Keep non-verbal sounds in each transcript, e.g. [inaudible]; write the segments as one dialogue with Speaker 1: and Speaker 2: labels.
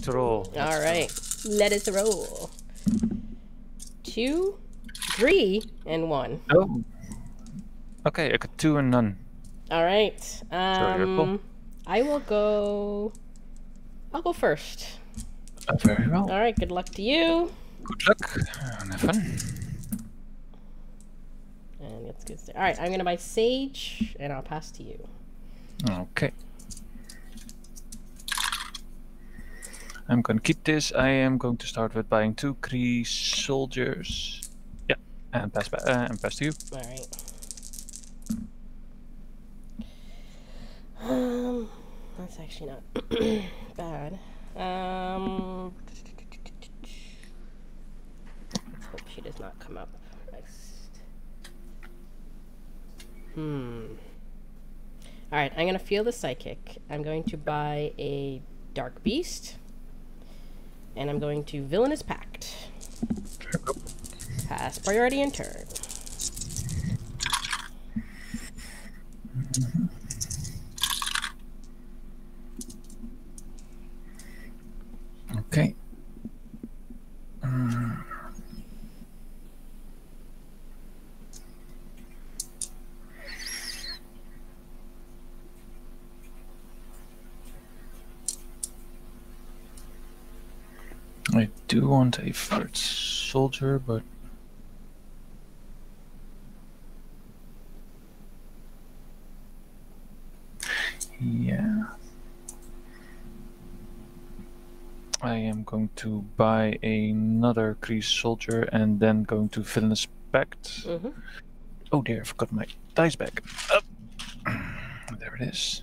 Speaker 1: to roll.
Speaker 2: All right, let us roll. Two, three, and one.
Speaker 1: Oh. Okay, I got two and none.
Speaker 2: All right.
Speaker 1: you're.
Speaker 2: Um, I will go. I'll go first.
Speaker 1: Very well.
Speaker 2: All right. Good luck to you.
Speaker 1: Good luck and have fun.
Speaker 2: And let's get started. All right. I'm gonna buy sage, and I'll pass to you.
Speaker 1: Okay. I'm gonna keep this. I am going to start with buying two Kree soldiers. Yeah, and pass back uh, and pass to you.
Speaker 2: All right. Um, that's actually not [coughs] bad. Um, hope she does not come up next. Hmm. All right, I'm gonna feel the psychic. I'm going to buy a dark beast, and I'm going to villainous pact. Pass priority and turn.
Speaker 1: Okay. Mm. I do want a first soldier, but yeah. I am going to buy another Kree soldier and then going to Villainous Pact.
Speaker 2: Mm-hmm.
Speaker 1: Oh dear, I forgot my dice bag. Up. [clears throat] There it is.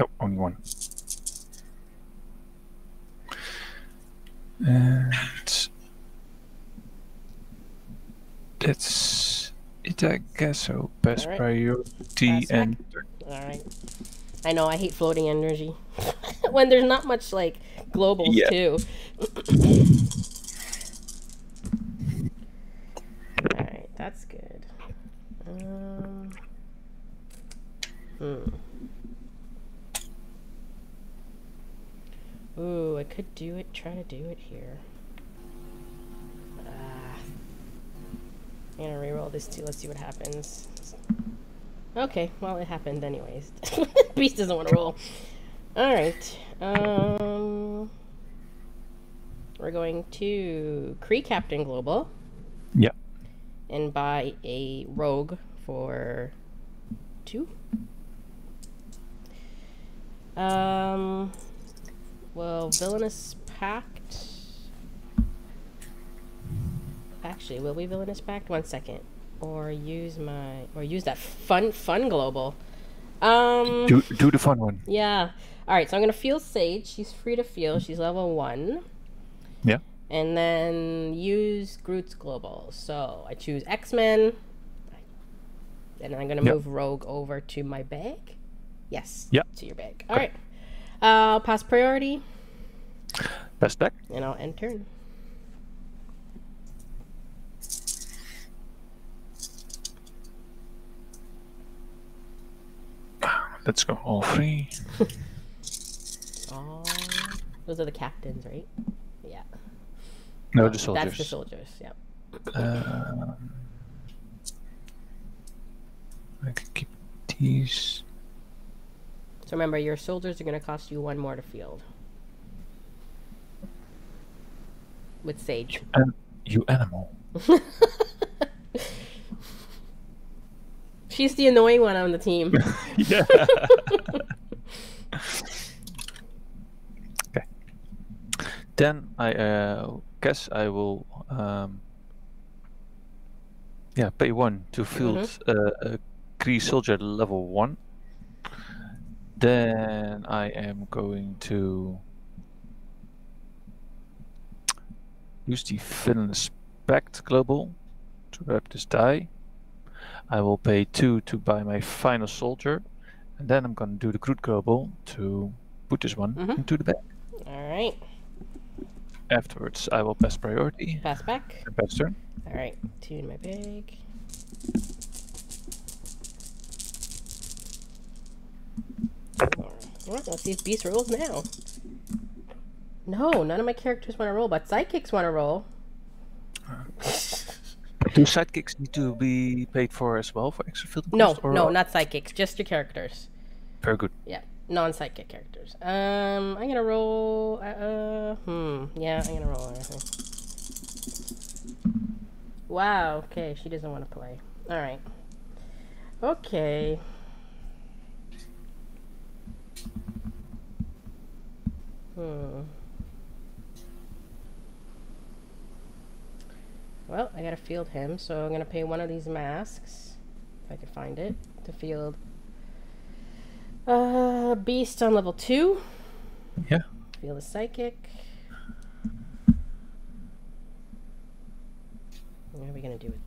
Speaker 1: Oh, only one. And that's it, I guess. So best
Speaker 2: Alright.
Speaker 1: priority
Speaker 2: Pass
Speaker 1: and
Speaker 2: All right. I know I hate floating energy [laughs] when there's not much like globals
Speaker 1: Yeah.
Speaker 2: too. All right, that's good. Um, hmm. Ooh, I could do it. Try to do it here. Ah. I'm gonna reroll this too. Let's see what happens. Okay, well it happened anyways. [laughs] Beast doesn't want to roll. All right. Um, we're going to Kree Captain Global
Speaker 1: yeah.
Speaker 2: and buy a rogue for two. Um, well, villainous pact. Actually, will we villainous pact? One second, or use my or use that fun fun global. Um,
Speaker 1: Do do the fun one.
Speaker 2: yeah. All right, so I'm gonna feel Sage. She's free to feel. She's level one.
Speaker 1: Yeah.
Speaker 2: And then use Groot's global. So I choose X Men. And I'm gonna
Speaker 1: Yep.
Speaker 2: move Rogue over to my bag. Yes.
Speaker 1: Yep.
Speaker 2: To your bag. All right. Uh, pass priority,
Speaker 1: Best deck.
Speaker 2: and I'll end turn.
Speaker 1: Let's go all three.
Speaker 2: Oh, those are the captains, right? Yeah.
Speaker 1: No, the soldiers.
Speaker 2: That's the soldiers. Yep.
Speaker 1: Um, I can keep these.
Speaker 2: So remember, your soldiers are gonna cost you one more to field. With Sage.
Speaker 1: And you animal. [laughs]
Speaker 2: She's the annoying one on the team. [laughs]
Speaker 1: yeah. [laughs] okay. Then I uh, guess I will. Um, yeah, pay one to field uh, a Kree soldier level one. Then I am going to use the Villainous Pact global to wrap this die. I will pay two to buy my final soldier, and then I'm gonna do the Groot global to put this one
Speaker 2: Mhm.
Speaker 1: into the bag.
Speaker 2: All right.
Speaker 1: Afterwards, I will pass priority
Speaker 2: Pass back.
Speaker 1: and pass turn.
Speaker 2: All right. Two in my bag. Alright, let's see if Beast rolls now. No, none of my characters want to roll, but sidekicks want to roll. [laughs]
Speaker 1: Do sidekicks need to be paid for as well for extra field
Speaker 2: No,
Speaker 1: cost, or-
Speaker 2: no, not sidekicks, just your characters.
Speaker 1: Very good.
Speaker 2: Yeah, non-sidekick characters. Um, I'm gonna roll. Uh, uh, hmm. Yeah, I'm gonna roll everything. Wow. Okay, she doesn't want to play. All right. Okay. Hmm. Well, I gotta field him, so I'm gonna pay one of these masks, if I can find it, to field uh, Beast on level two.
Speaker 1: Yeah.
Speaker 2: Feel the psychic. What are we gonna do with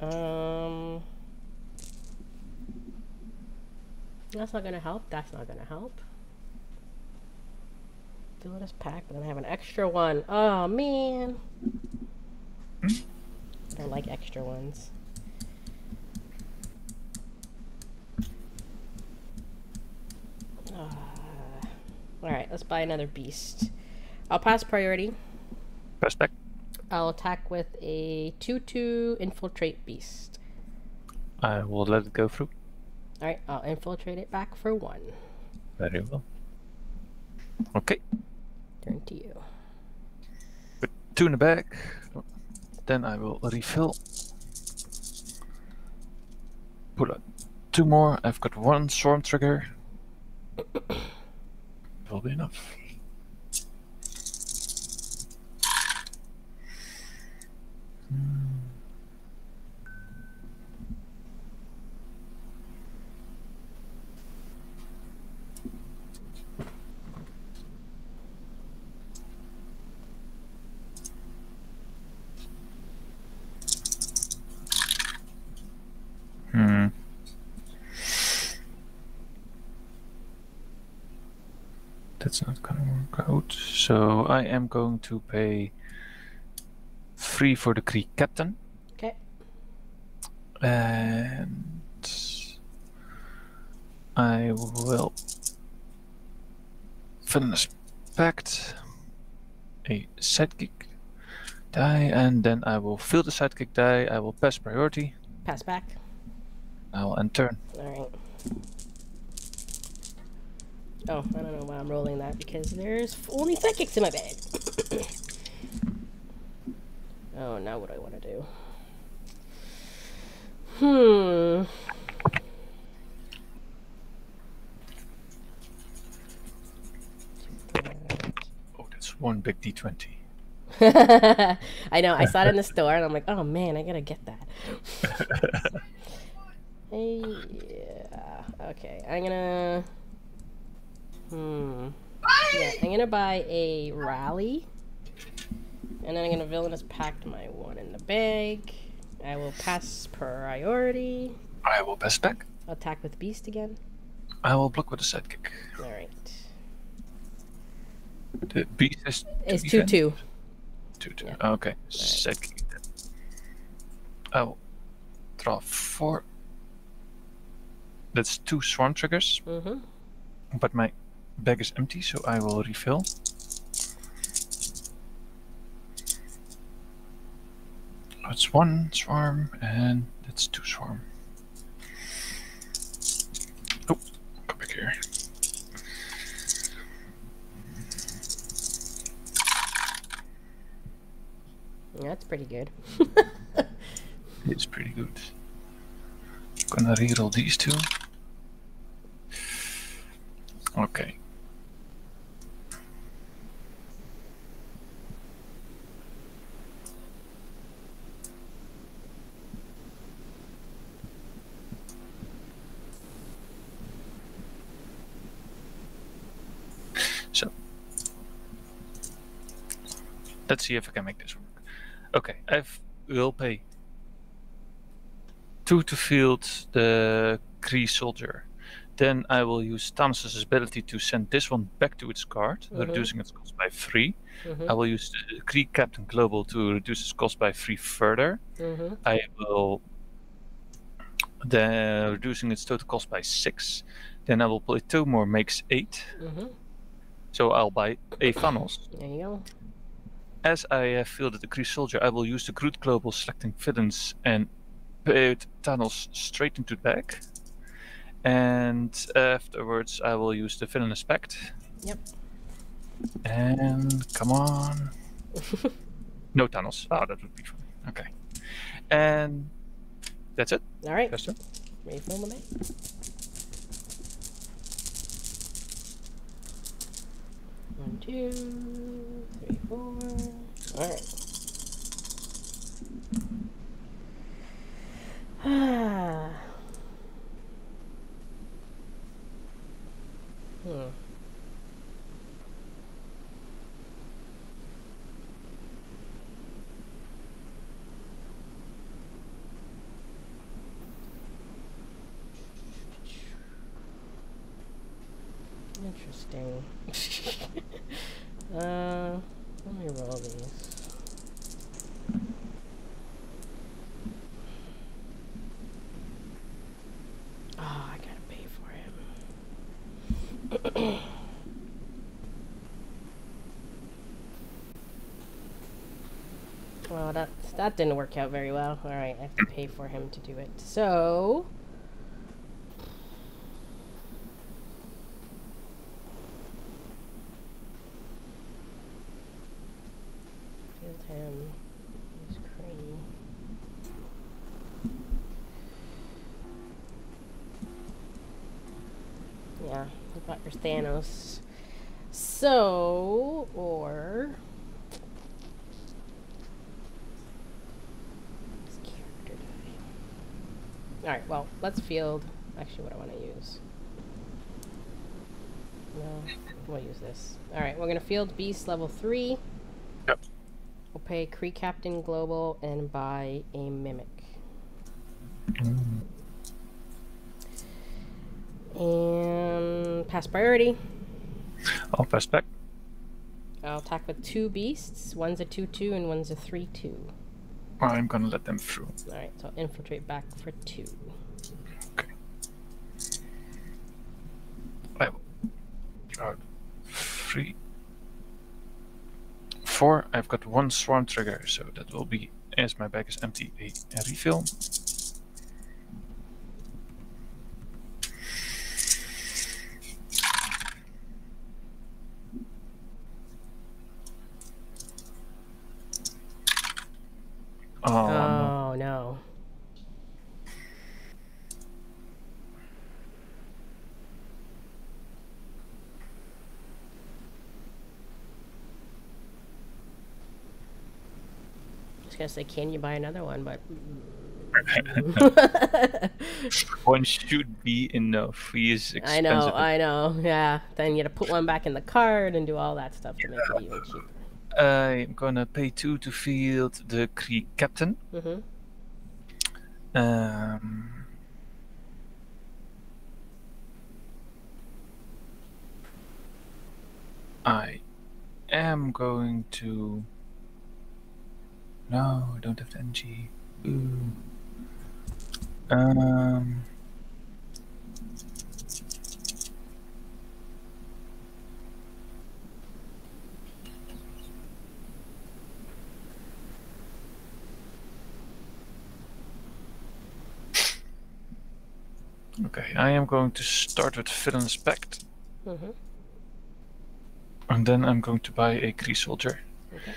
Speaker 2: that? [laughs] um, that's not gonna help. That's not gonna help. Fill this pack, but then I have an extra one. Oh man. I don't like extra ones. Ah. All right, let's buy another beast. I'll pass priority.
Speaker 1: Press back.
Speaker 2: I'll attack with a 2-2 infiltrate beast.
Speaker 1: I will let it go through.
Speaker 2: All right, I'll infiltrate it back for one.
Speaker 1: Very well. Okay.
Speaker 2: Turn to you.
Speaker 1: Put two in the back. Then I will refill. Pull out two more. I've got one storm trigger. [coughs] Will be enough. That's not gonna work out. So I am going to pay three for the Kree captain.
Speaker 2: Okay.
Speaker 1: And I will finish pact a sidekick die, and then I will fill the sidekick die. I will pass priority.
Speaker 2: Pass back.
Speaker 1: I will end turn.
Speaker 2: All right. Oh, I don't know why I'm rolling that because there's only psychics in my bed. [coughs] oh, now what do I want to do? Hmm.
Speaker 1: Oh, that's one big d20. [laughs]
Speaker 2: I know. I saw it in the store, and I'm like, oh man, I gotta get that. [laughs] [laughs] Yeah. Okay, I'm gonna. Hmm. Yeah, I'm gonna buy a rally, and then I'm gonna villainous pact my one in the bag. I will pass priority.
Speaker 1: I will pass back.
Speaker 2: Attack with beast again.
Speaker 1: I will block with a sidekick.
Speaker 2: All right.
Speaker 1: The beast is
Speaker 2: It's two two.
Speaker 1: Two two.
Speaker 2: Yeah.
Speaker 1: Okay, sidekick. then. I will draw four. That's two swarm triggers,
Speaker 2: Mm-hmm.
Speaker 1: but my bag is empty, so I will refill. That's one swarm, and that's two swarm. Oh, come back here.
Speaker 2: That's pretty good. [laughs]
Speaker 1: It's pretty good. Gonna reroll these two. Okay. So let's see if I can make this work. Okay, I will pay two to field the Kree soldier. Then I will use Thanos' ability to send this one back to its guard,
Speaker 2: Mhm.
Speaker 1: reducing its cost by 3
Speaker 2: Mm-hmm.
Speaker 1: I will use the Kree Captain Global to reduce its cost by three further.
Speaker 2: Mm-hmm.
Speaker 1: I will then reducing its total cost by six. Then I will play two more, makes eight.
Speaker 2: Mm-hmm.
Speaker 1: So I'll buy a Thanos.
Speaker 2: There you go.
Speaker 1: As I uh, have fielded the Kree Soldier, I will use the Groot Global selecting villains and put Thanos straight into the bag. And afterwards, I will use the Villainous Pact.
Speaker 2: Yep.
Speaker 1: And come on. [laughs] no Thanos. Oh, that would be fun. Okay. And that's it.
Speaker 2: All right.
Speaker 1: That's it.
Speaker 2: Ready for One, two, three, four. All right. Ah. [sighs] hmm. Interesting. uh, let me roll these. Oh, I gotta pay for him. well, that didn't work out very well. All right, I have to pay for him to do it. So. Field him. Use Crane. Yeah, you got your Thanos. So, or. This character die. Alright, well, let's field. Actually, what I want to use. No, we'll use this. Alright, we're going to field Beast level 3.
Speaker 1: Yep.
Speaker 2: We'll pay Kree Captain Global and buy a Mimic. And pass priority.
Speaker 1: I'll pass back.
Speaker 2: I'll attack with two beasts. One's a 2 2 and one's a 3 2.
Speaker 1: I'm gonna let them through.
Speaker 2: Alright, so I'll infiltrate back for 2.
Speaker 1: Okay. I will. Uh, three. Four. I've got one swarm trigger, so that will be, as my bag is empty, a refill. Oh, no.
Speaker 2: Oh, no. I was gonna say, can you buy another one? But [laughs]
Speaker 1: one should be enough. He is [laughs]
Speaker 2: I know, I know. Yeah, then you gotta put one back in the card and do all that stuff to make it even cheaper.
Speaker 1: I'm gonna pay two to field the Kree captain.
Speaker 2: Mm-hmm.
Speaker 1: Um, I am going to. No, I don't have the NG. Ooh. Um. Okay, I am going to start with Villainous Pact,
Speaker 2: Mm-hmm.
Speaker 1: and then I'm going to buy a Kree Soldier.
Speaker 2: Okay.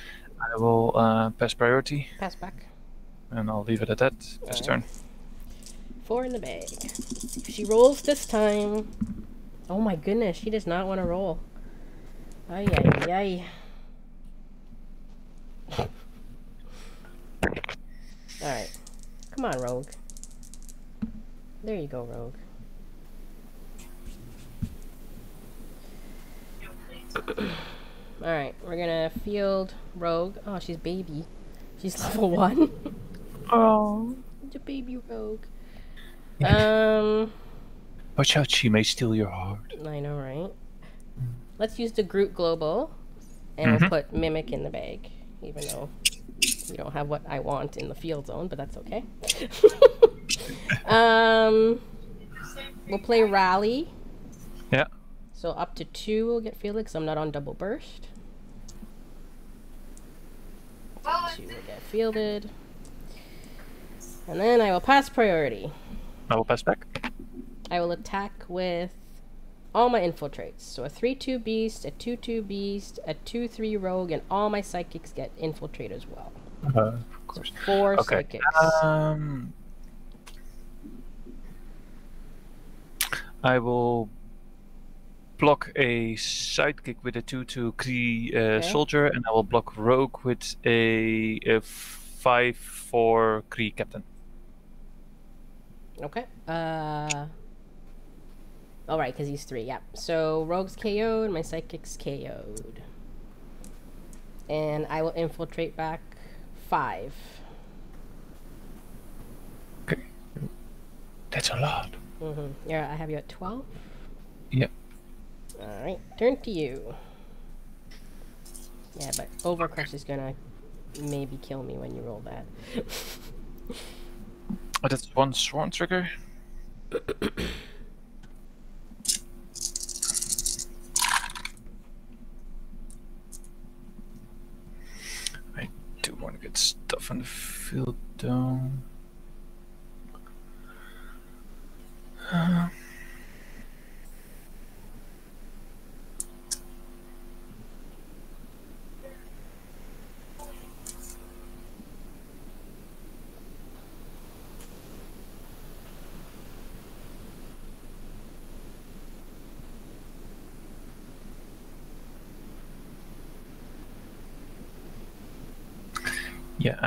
Speaker 1: I will uh, pass priority,
Speaker 2: Pass back.
Speaker 1: and I'll leave it at that. This
Speaker 2: Alright.
Speaker 1: turn.
Speaker 2: Four in the bag. If she rolls this time. Oh my goodness, she does not want to roll. Ay ay ay. [laughs] Alright. Come on, Rogue. There you go, Rogue. [coughs] Alright, we're gonna field Rogue. Oh, she's baby. She's [laughs] level one.
Speaker 1: Oh.
Speaker 2: the baby Rogue. Um.
Speaker 1: Watch out, she may steal your heart.
Speaker 2: I know, right? Let's use the Groot Global, and we'll
Speaker 1: Mhm.
Speaker 2: put Mimic in the bag, even though we don't have what I want in the field zone, but that's okay. [laughs] um, we'll play rally.
Speaker 1: Yeah.
Speaker 2: So up to two we'll get Felix. I'm not on double burst. Two will get fielded. And then I will pass priority.
Speaker 1: I will pass back.
Speaker 2: I will attack with all my infiltrates. So a 3 2 beast, a 2 2 beast, a 2 3 rogue, and all my psychics get infiltrate as well.
Speaker 1: Uh, of course.
Speaker 2: Four
Speaker 1: Okay.
Speaker 2: psychics.
Speaker 1: Um, I will block a sidekick with a 2 2 Kree uh,
Speaker 2: Okay.
Speaker 1: soldier, and I will block Rogue with a, a 5 4 Kree captain.
Speaker 2: Okay. Uh. All right, because he's three. Yeah. So rogues KO'd, my psychics KO'd, and I will infiltrate back five.
Speaker 1: Okay. That's a lot.
Speaker 2: Mm-hmm. Yeah, I have you at twelve.
Speaker 1: Yep.
Speaker 2: All right, turn to you. Yeah, but Overcrush is gonna maybe kill me when you roll that. [laughs]
Speaker 1: Oh, that's one swarm trigger. [coughs] I do want to get stuff on the field down.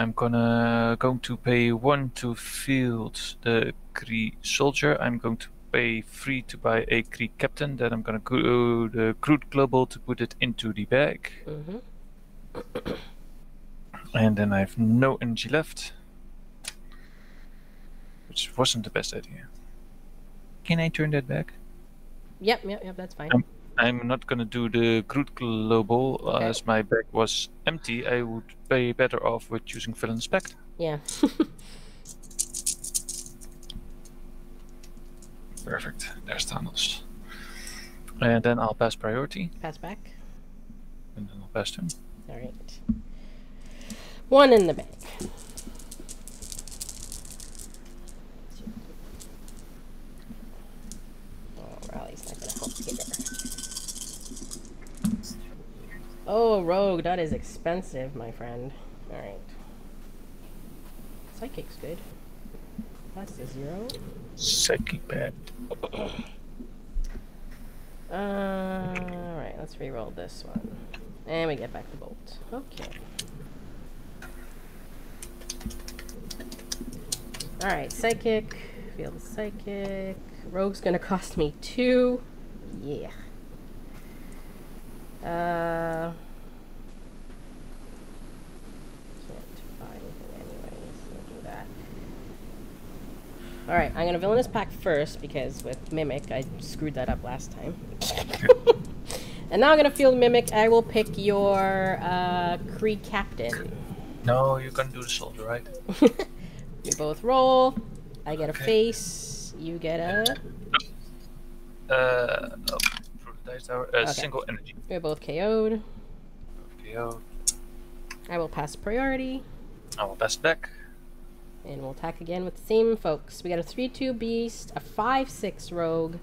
Speaker 1: I'm gonna going to pay one to field the Kree soldier. I'm going to pay three to buy a Kree captain. Then I'm gonna go the Groot global to put it into the bag,
Speaker 2: Mm-hmm.
Speaker 1: and then I have no energy left, which wasn't the best idea. Can I turn that back?
Speaker 2: Yep, yep, yep. That's fine.
Speaker 1: Um, I'm not gonna do the Groot global uh,
Speaker 2: Okay.
Speaker 1: as my bag was empty. I would be better off with using fill inspect.
Speaker 2: Yeah. [laughs]
Speaker 1: Perfect. There's Thanos. And then I'll pass priority,
Speaker 2: Pass back.
Speaker 1: and then I'll pass turn.
Speaker 2: All right. One in the bag. Oh, Raleig's not gonna help here. Oh, rogue, that is expensive, my friend. All right. Psychic's good. That's a zero.
Speaker 1: Psychic pad.
Speaker 2: Uh, all right, let's re-roll this one, and we get back the bolt. Okay. All right, psychic. Feel the psychic. Rogue's gonna cost me two. Yeah. Uh. Can't buy anything anyways. So do that. All right, I'm gonna villainous pact first because with mimic I screwed that up last time. [laughs] and now I'm gonna field mimic. I will pick your uh, Kree captain.
Speaker 1: No, you can do the soldier, right? [laughs]
Speaker 2: we both roll. I get a face. You get a.
Speaker 1: Uh, dice tower. Uh,
Speaker 2: Okay.
Speaker 1: Single energy.
Speaker 2: We're both KO'd.
Speaker 1: PO.
Speaker 2: I will pass priority.
Speaker 1: I will pass back.
Speaker 2: And we'll attack again with the same folks. We got a 3 2 beast, a 5 6 rogue,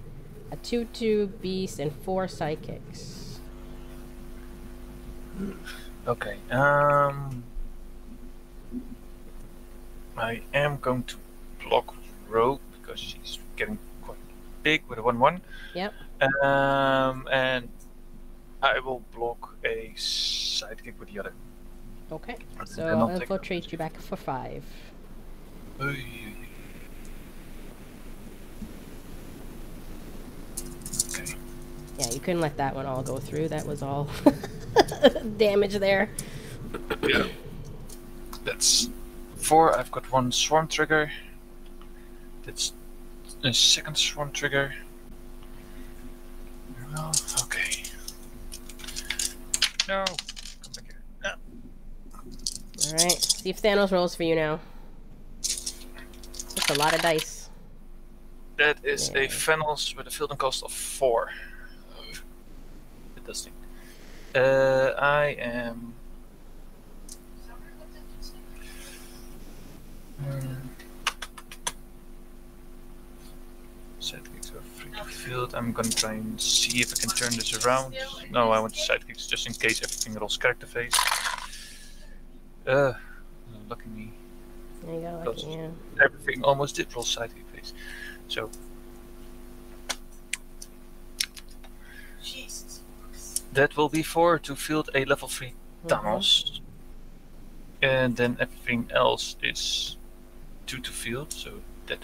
Speaker 2: a 2 2 beast, and 4 psychics.
Speaker 1: Okay. Um, I am going to block Rogue because she's getting quite big with a one-one.
Speaker 2: Yep.
Speaker 1: Um, and I will block a sidekick with the other.
Speaker 2: Okay.
Speaker 1: And
Speaker 2: So
Speaker 1: I'll
Speaker 2: infiltrate you back for 5.
Speaker 1: Okay.
Speaker 2: Yeah, you couldn't let that one all go through. That was all [laughs] damage there.
Speaker 1: Yeah. That's four. I've got one swarm trigger. That's a second swarm trigger. No. Okay. No. Come back here. No.
Speaker 2: Alright. See if Thanos rolls for you now. That's a lot of dice.
Speaker 1: That is
Speaker 2: Yeah.
Speaker 1: a Fennels with a fielding cost of four. It does thing. Uh, I am. Hmm. Sidekicks are free to field. I'm gonna try and see if I can turn this around. No, I want the sidekicks just in case everything rolls character face. Uh, lucky me.
Speaker 2: There you go. Yeah.
Speaker 1: Everything almost did roll sidekick phase. So
Speaker 3: Jesus.
Speaker 1: That will be four to field a level 3
Speaker 2: Mhm.
Speaker 1: And then everything else is two to field, so that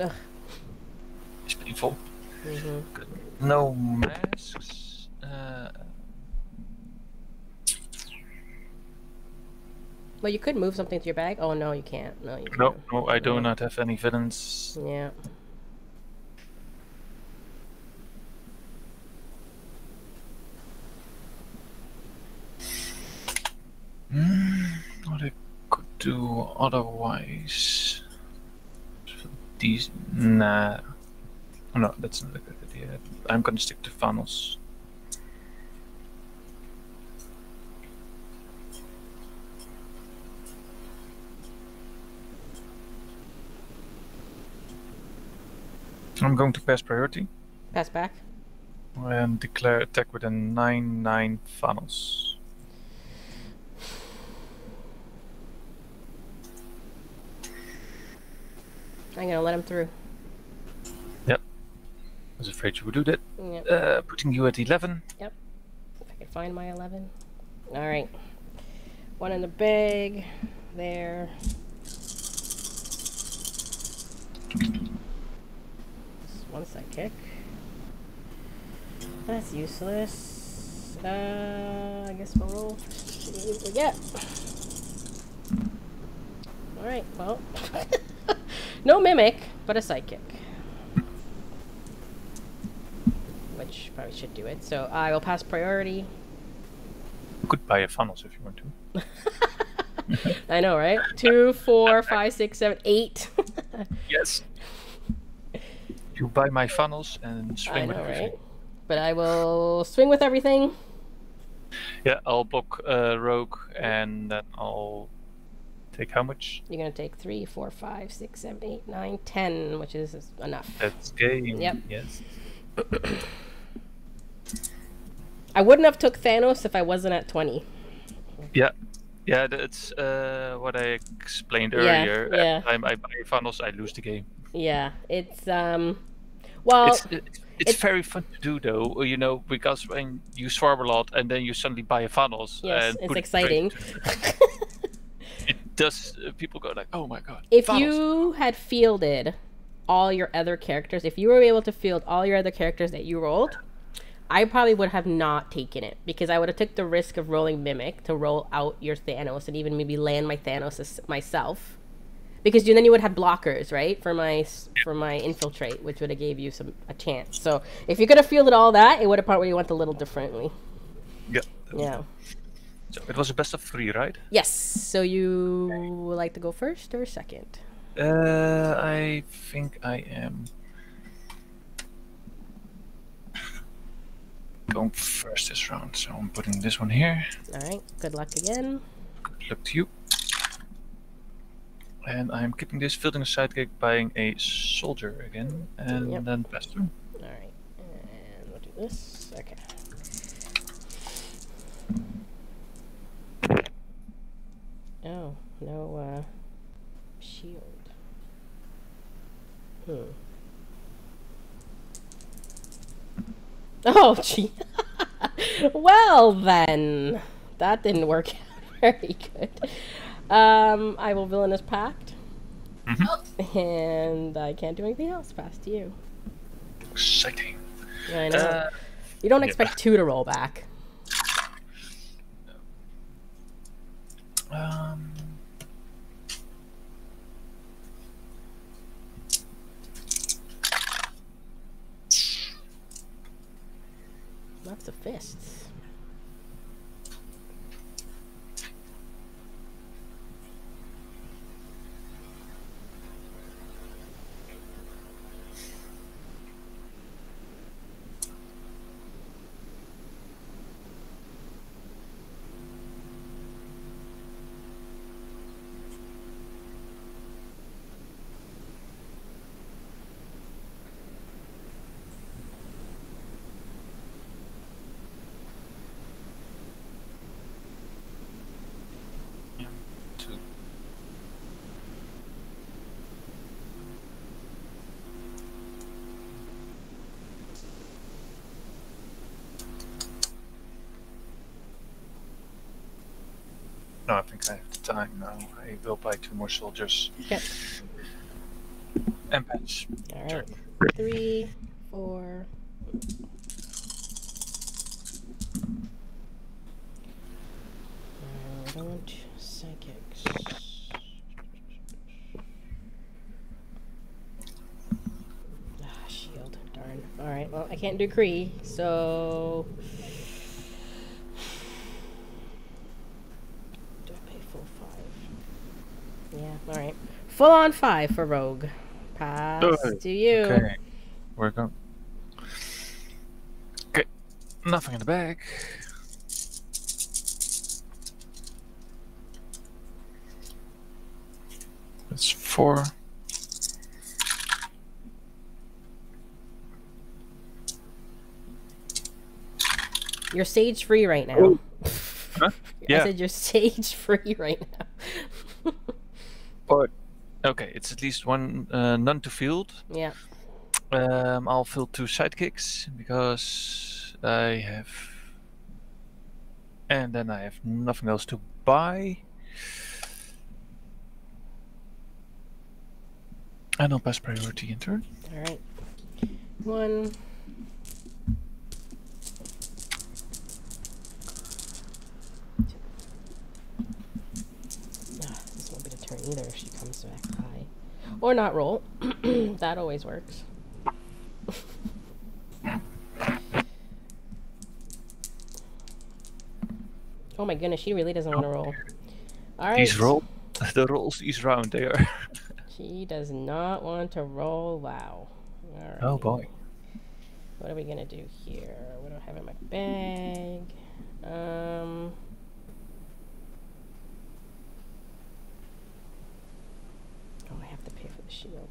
Speaker 2: Ugh.
Speaker 1: is painful.
Speaker 2: Mhm.
Speaker 1: No masks. Uh,
Speaker 2: Well, you could move something to your bag. Oh no, you can't. No, you can't.
Speaker 1: no, no, I do not have any villains.
Speaker 2: Yeah.
Speaker 1: Hmm, what I could do otherwise. These. Nah. No, that's not a good idea. I'm gonna stick to funnels. I'm going to pass priority
Speaker 2: Pass back.
Speaker 1: and declare attack with a 9 9 funnels.
Speaker 2: I'm gonna let him through.
Speaker 1: I was afraid you would do that.
Speaker 2: Yep.
Speaker 1: Uh, putting you at 11. Yep.
Speaker 2: If I can find my 11. All right. One in the bag. There. One side kick. That's useless. Uh, I guess we'll roll. See what we get. All right. Well, [laughs] no mimic, but a sidekick. Which probably should do it. So I will pass priority.
Speaker 1: You could buy a funnels if you want to. [laughs]
Speaker 2: I know, right? Two, four, five, six, seven, eight. [laughs]
Speaker 1: Yes. You buy my funnels and
Speaker 2: I
Speaker 1: swing with
Speaker 2: know,
Speaker 1: everything.
Speaker 2: right? But I will swing with everything.
Speaker 1: Yeah, I'll block uh, Rogue and then I'll take how much?
Speaker 2: You're gonna take three, four, five, six, seven, eight, nine, ten, which is enough.
Speaker 1: That's game.
Speaker 2: Yep.
Speaker 1: Yes. [clears throat]
Speaker 2: I wouldn't have took Thanos if I wasn't at twenty.
Speaker 1: Yeah. Yeah, that's uh, what I explained earlier.
Speaker 2: yeah.
Speaker 1: Every time I buy funnels, I lose the game.
Speaker 2: Yeah, it's um, well,
Speaker 1: it's it, it's
Speaker 2: it-
Speaker 1: very fun to do though, you know, because when you swarm a lot and then you suddenly buy a funnels.
Speaker 2: yes,
Speaker 1: and
Speaker 2: it's
Speaker 1: put it
Speaker 2: exciting. [laughs]
Speaker 1: It does. Uh, people go like, "Oh my god!"
Speaker 2: if
Speaker 1: funnels."
Speaker 2: you had fielded all your other characters, if you were able to field all your other characters that you rolled, I probably would have not taken it because I would have took the risk of rolling mimic to roll out your Thanos and even maybe land my Thanos as myself. Because you, then you would have blockers, right, for my for my infiltrate, which would have gave you some a chance. So if you could have fielded all that, it would have probably went a little differently.
Speaker 1: yeah.
Speaker 2: Yeah.
Speaker 1: So it was a best of three, right?
Speaker 2: Yes. So you would like to go first or second?
Speaker 1: Uh, I think I am going first this round. So I'm putting this one here.
Speaker 2: All right. Good luck again.
Speaker 1: Good luck to you. And I'm keeping this, fielding a sidekick, buying a soldier again, and
Speaker 2: Yep.
Speaker 1: then pass through.
Speaker 2: All right, and we'll do this. Okay. Oh no, uh, shield. Hmm. Oh, gee. well then, that didn't work out [laughs] very good. Um, I will villainous pact, and I can't do anything else. Pass to you.
Speaker 1: Exciting.
Speaker 2: I know.
Speaker 1: Uh,
Speaker 2: You don't
Speaker 1: yeah.
Speaker 2: expect two to roll back.
Speaker 1: um,
Speaker 2: Lots of fists.
Speaker 1: No, I think I have the time now. I will buy two more soldiers.
Speaker 2: Okay.
Speaker 1: And patch.
Speaker 2: All right. Three, four. Uh, I want psychics. Ah, shield. Darn. All right. Well, I can't do Kree, so. Do I pay full five? Yeah. All right. Full on five for Rogue. Pass
Speaker 1: Good.
Speaker 2: to you.
Speaker 1: Okay. We're going. Okay. Nothing in the bag. That's four.
Speaker 2: You're Sage free right now.
Speaker 1: Huh? [laughs]
Speaker 2: I said you're Sage free right now. [laughs]
Speaker 1: But okay, it's at least one uh, none to field.
Speaker 2: yeah.
Speaker 1: Um, I'll field two sidekicks because I have, and then I have nothing else to buy. And I'll pass priority in turn.
Speaker 2: All right. One. Either if she comes back high. Or not roll. [clears throat] that always works. [laughs] oh my goodness, she really doesn't want to roll. All right.
Speaker 1: These roll, [laughs] the rolls each round they are. [laughs]
Speaker 2: She does not want to roll. Wow. All right.
Speaker 1: oh boy.
Speaker 2: What are we gonna do here? What do I have in my bag? Um. Oh, I have to pay for the shield.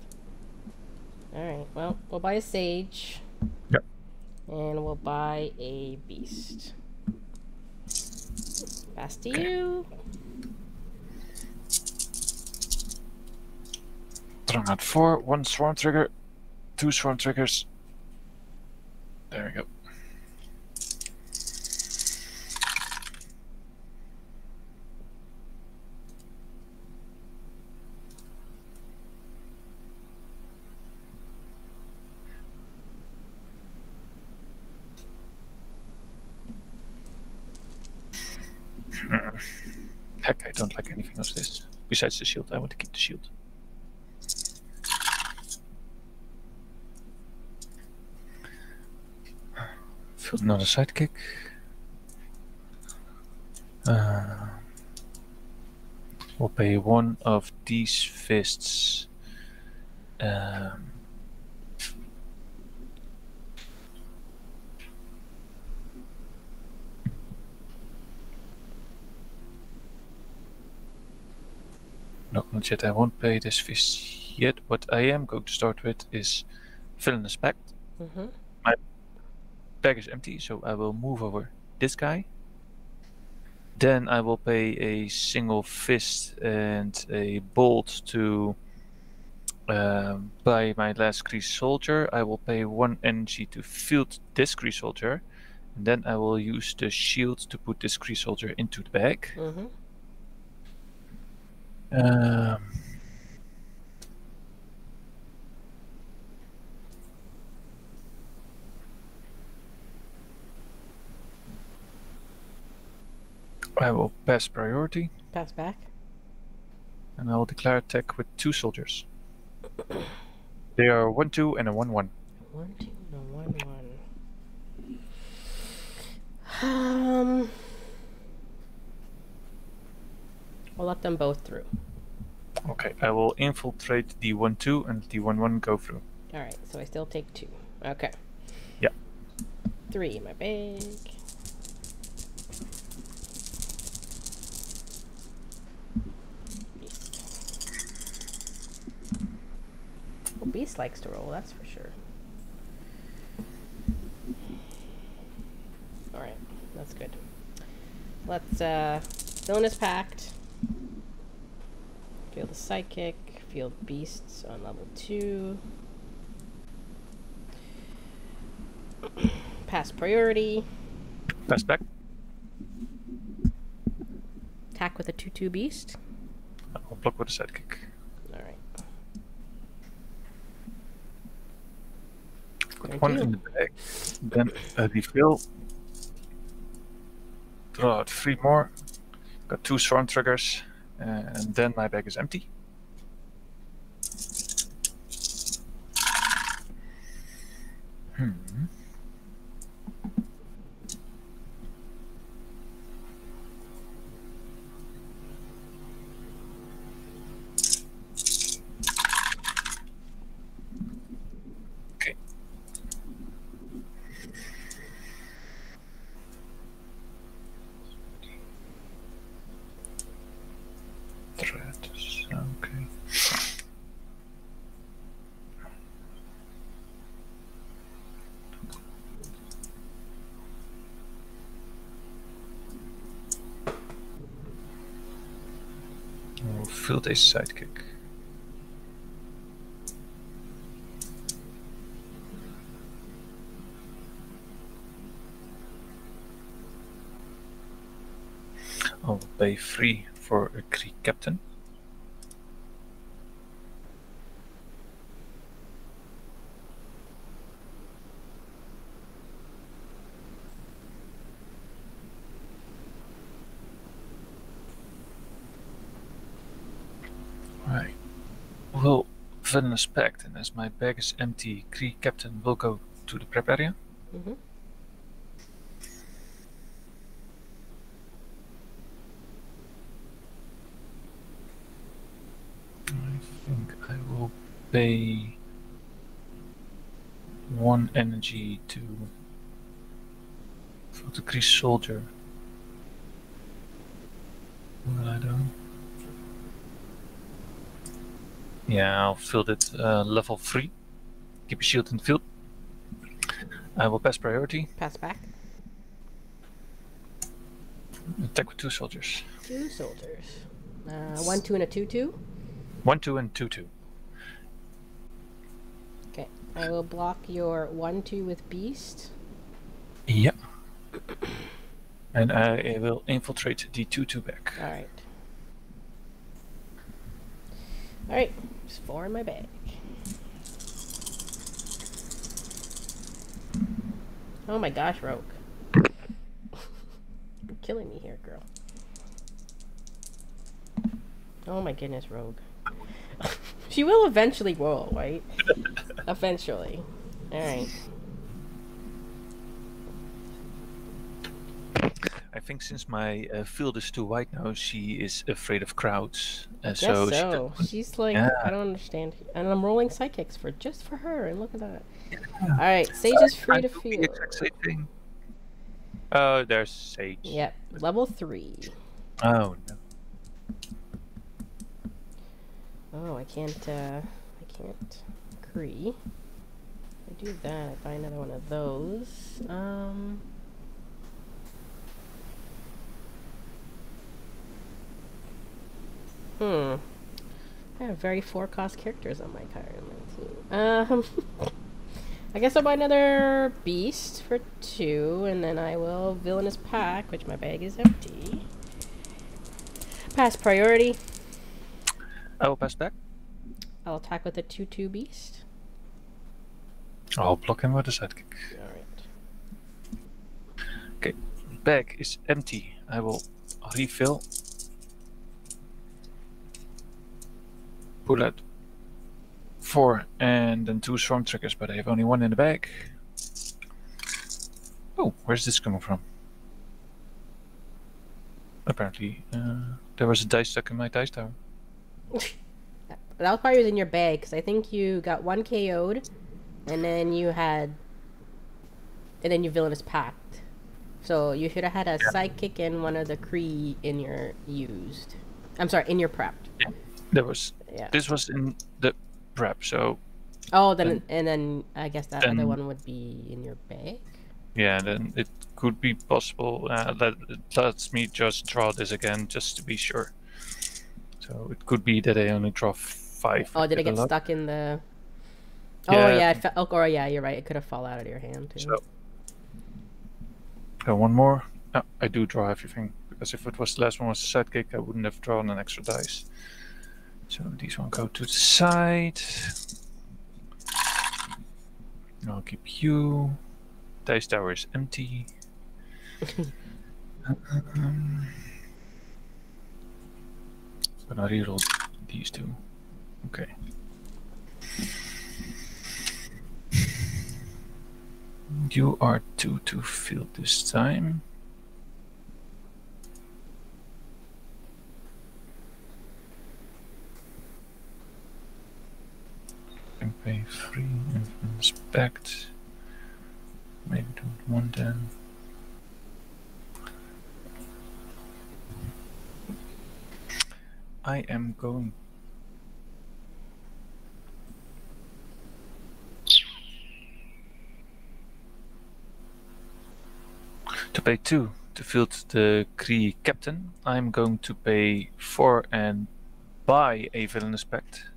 Speaker 2: All right. Well, we'll buy a sage.
Speaker 1: Yep.
Speaker 2: And we'll buy a beast. Pass to you.
Speaker 1: Out four, one swarm trigger, two swarm triggers. There we go. Heck, I don't like anything of this. Besides the shield, I want to keep the shield. Field another sidekick. Uh, we'll pay one of these fists. Um, no, not yet. I won't pay this fist yet. What I am going to start with is Villainous Pact.
Speaker 2: Mm-hmm.
Speaker 1: bag is empty, so I will move over this guy. Then I will pay a single fist and a bolt to um, buy my last Kree soldier. I will pay one energy to field this Kree soldier. And then I will use the shield to put this Kree soldier into the bag.
Speaker 2: Mm-hmm.
Speaker 1: Um, I will pass priority,
Speaker 2: Pass back.
Speaker 1: and I will declare attack with two soldiers. They are one two and a one one.
Speaker 2: One, two, and a one, one. Um, I'll let them both through.
Speaker 1: Okay, I will infiltrate the one two and the one one go through.
Speaker 2: All right, so I still take two. Okay.
Speaker 1: Yeah.
Speaker 2: Three in my bag. Beast. Well, Beast likes to roll, that's for sure. All right, that's good. Let's uh, Villainous Pact. Field the Psychic. Field Beasts on level two. [clears throat] Pass priority.
Speaker 1: Pass back.
Speaker 2: Attack with a 2 2 beast.
Speaker 1: I'll block with a sidekick.
Speaker 2: Alright. Thank
Speaker 1: one in the bag. Then uh, a refill. Draw out three more. Got two swarm triggers. And then my bag is empty. Hmm. Okay. Threads, okay. Oh, field a sidekick. I'll pay three for a Kree captain. Right. Villainous Pact, and as my bag is empty, Kree captain will go to the prep area.
Speaker 2: hmm
Speaker 1: I think I will pay one energy to for the Kree soldier. Will I do? Yeah, I'll field it uh, level 3. Keep a shield in the field. I will pass priority.
Speaker 2: Pass back.
Speaker 1: Attack with two soldiers.
Speaker 2: Two soldiers. Uh, 1 2 and a 2 2.
Speaker 1: 1, 2, and 2, 2.
Speaker 2: Okay. I will block your 1 2 with beast.
Speaker 1: Yeah. [clears throat] And I will infiltrate the 2 2 back.
Speaker 2: Alright. Alright. There's four in my bag. Oh my gosh, Rogue. You're [laughs] killing me here, girl. Oh my goodness, Rogue. [laughs] she will eventually roll, right? [laughs] eventually. Alright.
Speaker 1: I think since my uh, field is too wide now, she is afraid of crowds. Uh,
Speaker 2: Guess
Speaker 1: so,
Speaker 2: so.
Speaker 1: she
Speaker 2: She's like,
Speaker 1: Yeah.
Speaker 2: I don't understand. And I'm rolling psychics for just for her, and look at that. Alright, Sage is free
Speaker 1: I
Speaker 2: to
Speaker 1: do the exact same thing. Oh, there's Sage.
Speaker 2: Yep, level three.
Speaker 1: Oh no.
Speaker 2: Oh, I can't, uh, I can't Cree. I do that, I buy another one of those. Um. Hmm. I have very four cost characters on my card on my team. Um. [laughs] I guess I'll buy another beast for two, and then I will villainous pact, which my bag is empty. Pass priority.
Speaker 1: I will pass back.
Speaker 2: I'll attack with a 2 2 beast.
Speaker 1: I'll block him with a sidekick.
Speaker 2: Alright.
Speaker 1: Okay, bag is empty. I will refill. Pull out four and then two swarm triggers, but I have only one in the bag. Oh, where's this coming from? Apparently, uh, there was a dice stuck in my dice tower. [laughs]
Speaker 2: That was probably was in your bag, because I think you got one KO'd, and then you had. And then you villainous packed. So you should have had a sidekick and one of the Kree in your used. I'm sorry, in your prepped.
Speaker 1: There was
Speaker 2: Yeah.
Speaker 1: this was in the prep, so
Speaker 2: Oh, then
Speaker 1: then-
Speaker 2: and then I guess that other one would be in your bag.
Speaker 1: yeah, then it could be possible. Uh, let lets me just draw this again, just to be sure. So it could be that I only draw five.
Speaker 2: Oh, did it get stuck in the? Oh
Speaker 1: Yeah.
Speaker 2: yeah, it oh, or yeah, you're right. It could have fallen out of your hand too.
Speaker 1: So, go one more. Oh, I do draw everything. because if it was the last one was a sidekick, I wouldn't have drawn an extra dice. So these one go to the side. I'll keep you. Dice tower is empty. [laughs] um, gonna reroll these two. Okay. You are two to field this time. Pay three and inspect. Maybe don't want them. I am going to pay two to field the Kree captain. I'm going to pay four and buy a villainous pact.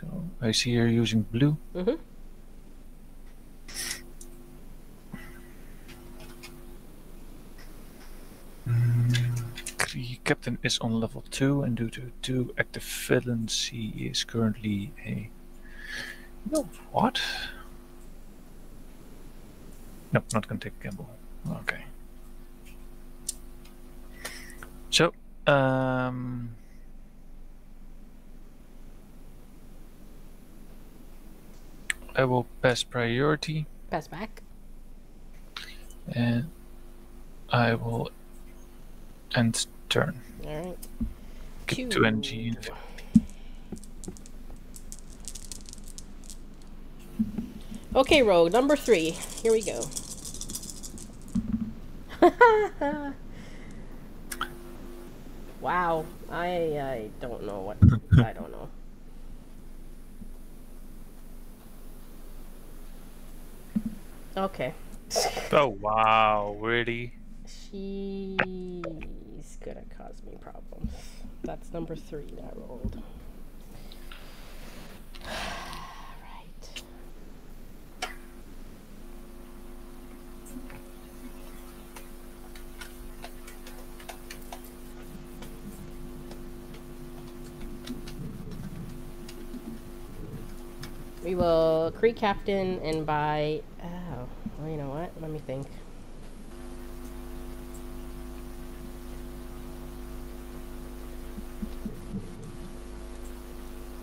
Speaker 1: So I see you're using blue.
Speaker 2: Mm-hmm.
Speaker 1: Kree captain is on level two, and due to two active villains, he is currently a. No, what? Nope, not gonna take a gamble. Okay. So, um. I will pass priority
Speaker 2: Pass back.
Speaker 1: and I will end turn.
Speaker 2: All right.
Speaker 1: Get to NG.
Speaker 2: Okay, Rogue, number three. Here we go. [laughs] wow. I I don't know what I don't know. Okay.
Speaker 1: Oh wow, really?
Speaker 2: She's gonna cause me problems. That's number three that rolled. right. We will Kree Captain and buy. Oh, well, you know what? Let me think.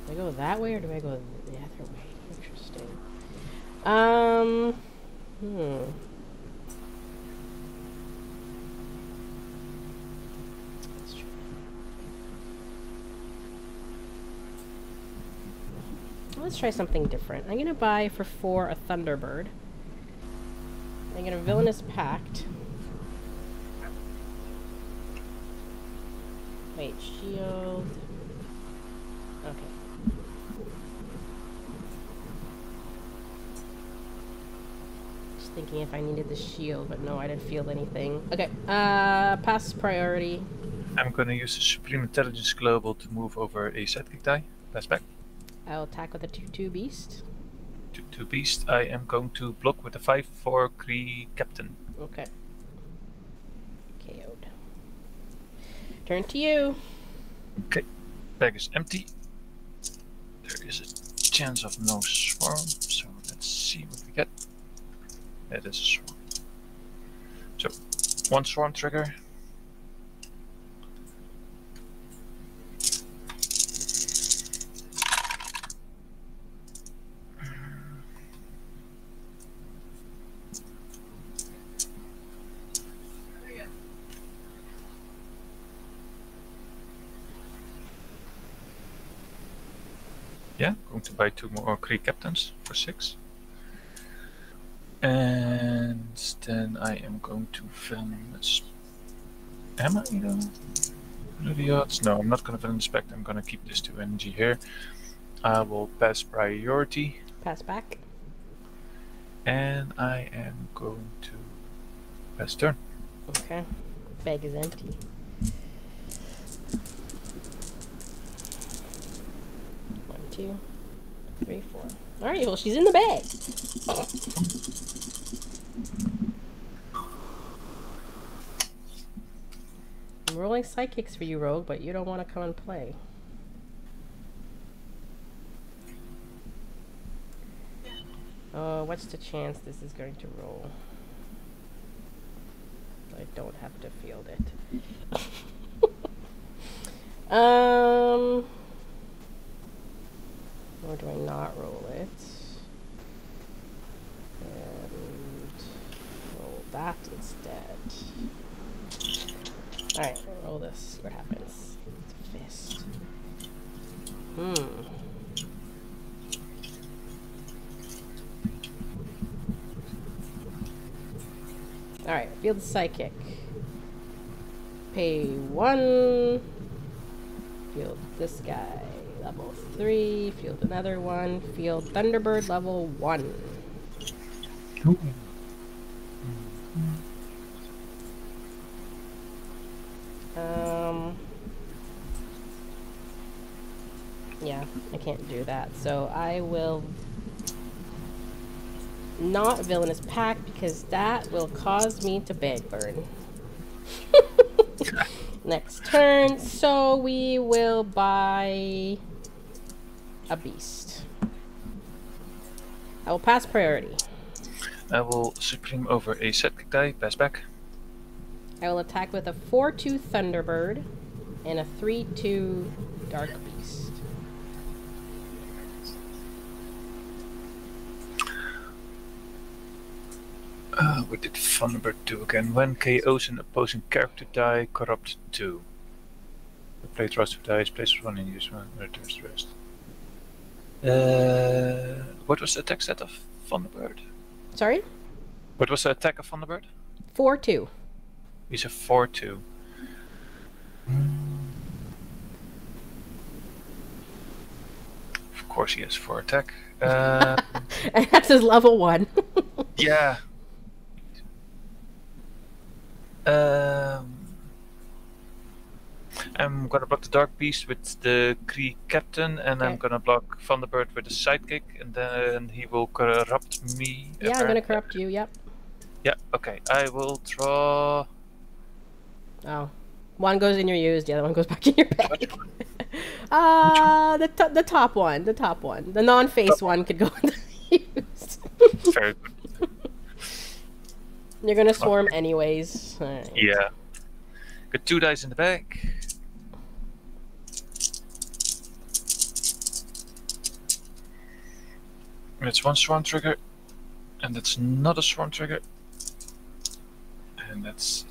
Speaker 2: Do I go that way or do I go the other way? Interesting. Um. Hmm. Let's try. Something different. I'm gonna buy for four a Thunderbird. I'm gonna Villainous Pact. Wait, shield. Okay. Just thinking if I needed the shield, but no, I didn't feel anything. Okay, uh, pass priority.
Speaker 1: I'm gonna use the Supreme Intelligence Global to move over a sidekick die. Pass back.
Speaker 2: I'll attack with a 2-2 beast.
Speaker 1: To, Beast. I am going to block with a 5-4 Kree Captain.
Speaker 2: Okay. KO'd. Turn to you.
Speaker 1: Okay. Bag is empty. There is a chance of no swarm, so let's see what we get. It is a swarm. So, one swarm trigger. Yeah, going to buy two more Kree captains for six. And then I am going to film this. Am I the odds? No, I'm not gonna film inspect. I'm gonna keep this to energy here. I will pass priority,
Speaker 2: Pass back.
Speaker 1: and I am going to pass turn.
Speaker 2: Okay. Bag is empty. One, two, three, four. All right, well, she's in the bag. I'm rolling psychics for you, Rogue, but you don't want to come and play. Oh, what's the chance this is going to roll? I don't have to field it. [laughs] um do I not roll it? And roll that instead. Alright, roll this. What happens. It's fist. Hmm. Alright, field psychic. Pay one. Field this guy. Level three. Field another one. Field Thunderbird level one.
Speaker 1: Ooh.
Speaker 2: Um. Yeah, I can't do that. So I will not villainous pact because that will cause me to bag burn. [laughs] Next turn, so we will buy a beast. I will pass priority.
Speaker 1: I will supreme over a sidekick die, pass back.
Speaker 2: I will attack with a 4 2 Thunderbird and a 3 2 Dark Beast.
Speaker 1: Uh, what did Thunderbird do again? When KOs an opposing character die, corrupt 2. The play draws two dice, places one in use, one returns the rest. Uh, what was the attack set of Thunderbird?
Speaker 2: Sorry?
Speaker 1: What was the attack of Thunderbird?
Speaker 2: 4 2.
Speaker 1: He's a 4 2. Of course, he has 4 attack. Uh, [laughs]
Speaker 2: and that's his level 1. [laughs]
Speaker 1: yeah. Um, I'm gonna block the Dark Beast with the Kree Captain, and I'm gonna block Thunderbird with the Sidekick, and then he will corrupt me.
Speaker 2: yeah, I'm gonna corrupt you, yep.
Speaker 1: Yeah, okay. I will draw.
Speaker 2: Oh. One goes in your use, the other one goes [laughs] back in your bag. [laughs] Uh, the, the top one. The top one. The non face one could go [laughs] in the use.
Speaker 1: Very good.
Speaker 2: You're gonna swarm anyways. Alright.
Speaker 1: Yeah. Got two dice in the bag. That's one swarm trigger, and that's not a swarm trigger, and that's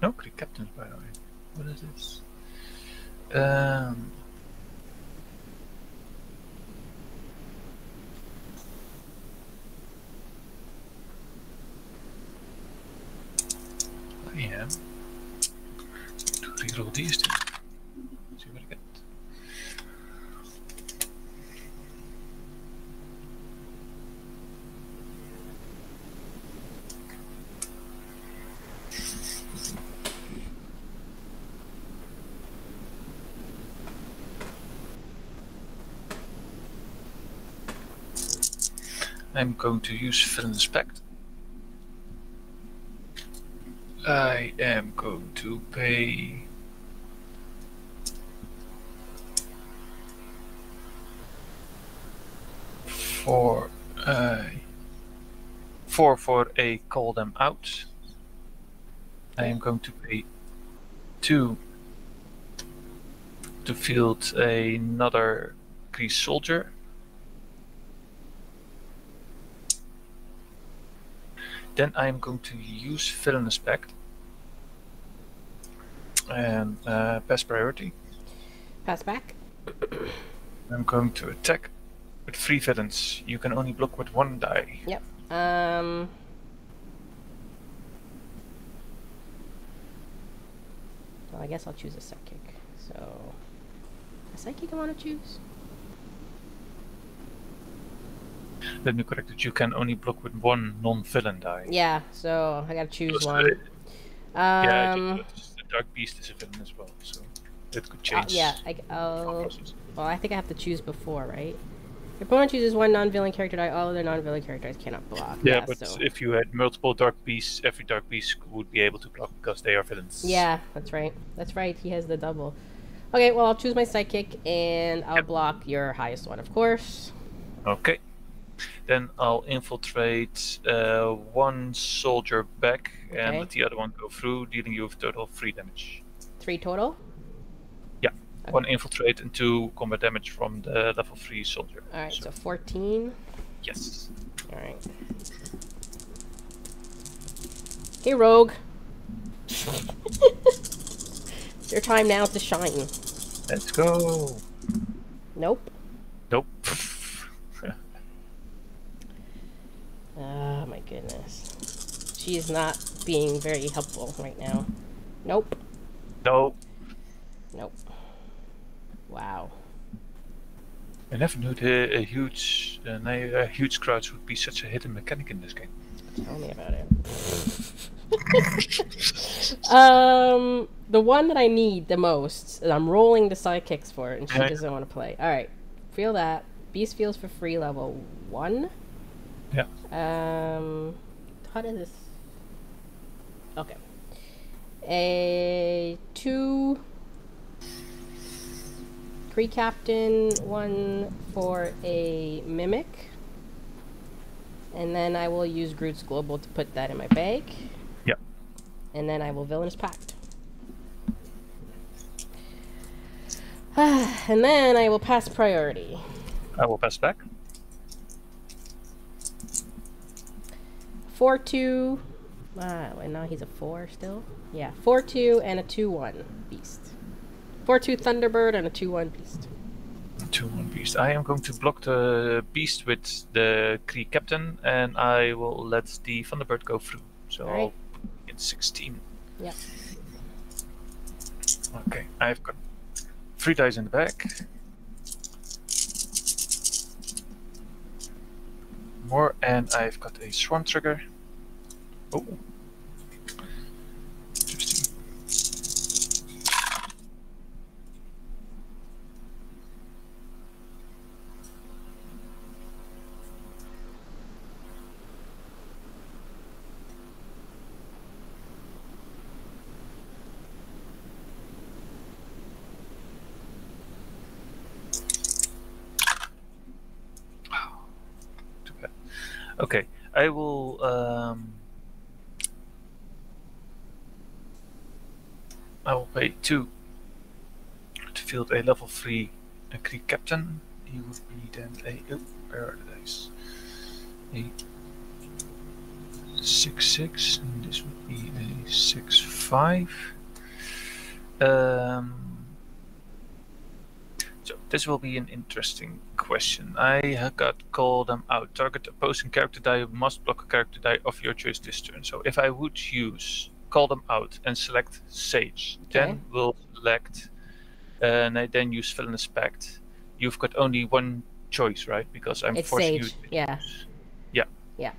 Speaker 1: no Kree captains by the way. What is this? Um. I am I'm going to use Fill Inspect. I am going to pay. For a four for a call them out. I am going to pay two to field another Kree soldier. Then I am going to use Villainous Pact and uh, pass priority.
Speaker 2: Pass back.
Speaker 1: I'm going to attack with three villains. You can only block with one die.
Speaker 2: Yep. Um. Well, I guess I'll choose a psychic. So, a psychic I want to choose.
Speaker 1: Let me correct it. You can only block with one non-villain die.
Speaker 2: Yeah. So I gotta choose
Speaker 1: Because,
Speaker 2: one.
Speaker 1: uh, yeah,
Speaker 2: Um.
Speaker 1: just- the Dark Beast is a villain as well, so that could
Speaker 2: uh,
Speaker 1: change.
Speaker 2: yeah. I,
Speaker 1: the
Speaker 2: Well, I think I have to choose before, right? Your opponent chooses one non-villain character die. All other non-villain characters cannot block.
Speaker 1: Yeah, but
Speaker 2: so.
Speaker 1: if you had multiple dark beasts, every dark beast would be able to block because they are villains.
Speaker 2: Yeah, that's right. That's right. He has the double. Okay, well, I'll choose my sidekick, and I'll
Speaker 1: Yep.
Speaker 2: block your highest one, of course.
Speaker 1: Okay. Then I'll infiltrate uh, one soldier back and let the other one go through, dealing you with total three damage.
Speaker 2: Three total. Okay.
Speaker 1: One infiltrate and two combat damage from the level three soldier.
Speaker 2: All right,
Speaker 1: So,
Speaker 2: so 14.
Speaker 1: yes.
Speaker 2: All right. Hey, Rogue. [laughs] it's your time now to shine.
Speaker 1: Let's go.
Speaker 2: Nope.
Speaker 1: Nope.
Speaker 2: Oh [laughs] my goodness. She is not being very helpful right now. Nope.
Speaker 1: Nope.
Speaker 2: Nope. Wow.
Speaker 1: I never knew the, a huge, uh, a huge crouch would be such a hidden mechanic in this game.
Speaker 2: Tell me about it. [laughs] um, the one that I need the most, and I'm rolling the sidekicks for it, and she
Speaker 1: Okay.
Speaker 2: doesn't want to play. All right, feel that. Beast feels for free level one.
Speaker 1: Yeah.
Speaker 2: Um, how does this? Okay. A two. Kree captain, one for a mimic. And then I will use Groot's Global to put that in my bag.
Speaker 1: Yep.
Speaker 2: And then I will Villainous Pact. [sighs] and then I will pass priority.
Speaker 1: I will pass back.
Speaker 2: 4 2. Ah, and now he's a 4 still? Yeah, 4 2 and a 2 1 beast. 4 2 Thunderbird and a 2 1 beast.
Speaker 1: Two one beast. I am going to block the beast with the Kree captain, and I will let the Thunderbird go through. So
Speaker 2: Alright.
Speaker 1: I'll put in 16.
Speaker 2: Yep.
Speaker 1: Okay, I've got three dice in the back. More, and I've got a swarm trigger. Oh. Interesting. Too bad. Okay, I will. Um, I will pay two to field a level three a Kree captain. He would be then a. Oh, where are the dice? A six six, and this would be a six five. Um. So this will be an interesting question. I got call them out. Target opposing character die must block a character die of your choice this turn. So if I would use call them out and select Sage,
Speaker 2: Okay.
Speaker 1: then we'll select uh, and I then use Villainous Pact. You've got only one choice, right? Because I'm
Speaker 2: It's
Speaker 1: forcing you.
Speaker 2: Sage,
Speaker 1: to
Speaker 2: yeah.
Speaker 1: Yeah.
Speaker 2: Yeah.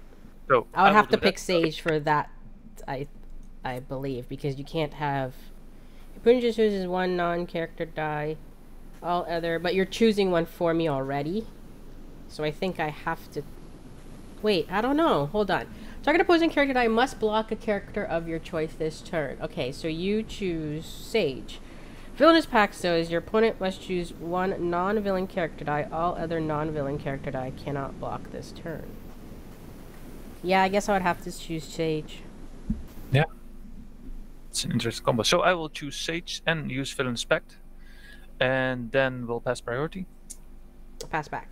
Speaker 1: So
Speaker 2: I would
Speaker 1: will
Speaker 2: have to pick
Speaker 1: that.
Speaker 2: Sage for that, I, I believe, because you can't have. Your opponent just chooses one non-character die, all other. But you're choosing one for me already, so I think I have to. Wait, I don't know. Hold on. Target opposing character die must block a character of your choice this turn. Okay, so you choose Sage. Villainous Pact says your opponent must choose one non-villain character die. All other non-villain character die cannot block this turn. Yeah, I guess I would have to choose Sage. Yeah.
Speaker 1: It's an interesting combo. So I will choose Sage and use Villainous Pact, and then we'll pass priority.
Speaker 2: Pass back.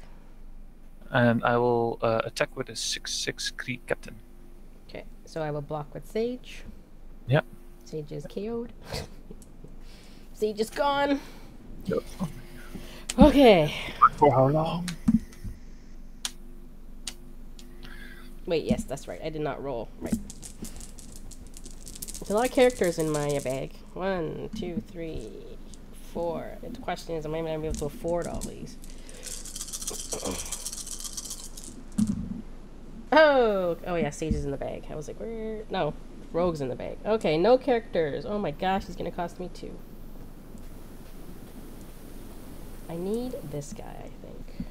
Speaker 1: And I will uh, attack with a 6 6 Kree Captain.
Speaker 2: Okay, so I will block with Sage.
Speaker 1: Yep.
Speaker 2: Sage is KO'd. [laughs] Sage is gone. Yep. Okay.
Speaker 1: For how long?
Speaker 2: Wait, yes, that's right. I did not roll. Right. There's a lot of characters in my bag. One, two, three, four. The question is, am I going to be able to afford all these? Oh, oh yeah, Sage is in the bag. I was like, where? No, Rogue's in the bag. Okay, no characters. Oh my gosh, he's gonna cost me two. I need this guy, I think.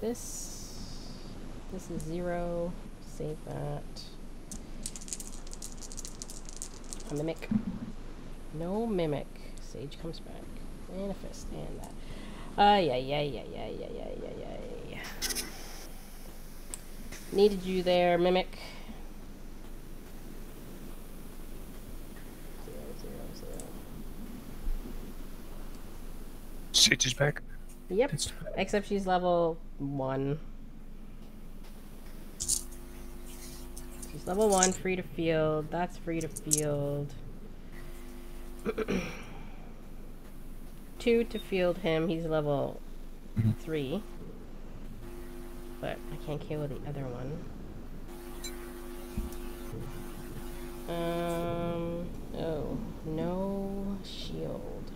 Speaker 2: this. This is zero. Save that. A mimic. No mimic. Sage comes back. Manifest. And that. Ay, yeah, yeah, yeah, yeah, yeah, yeah, yeah, yeah. Needed you there, mimic. Zero, zero, zero.
Speaker 1: Sage is back.
Speaker 2: Yep.
Speaker 1: It's
Speaker 2: Except she's level one. She's level one, free to field. That's free to field. [clears throat] Two to field him. He's level
Speaker 1: Mhm.
Speaker 2: three. But I can't kill the other one. Um. Oh, no shield.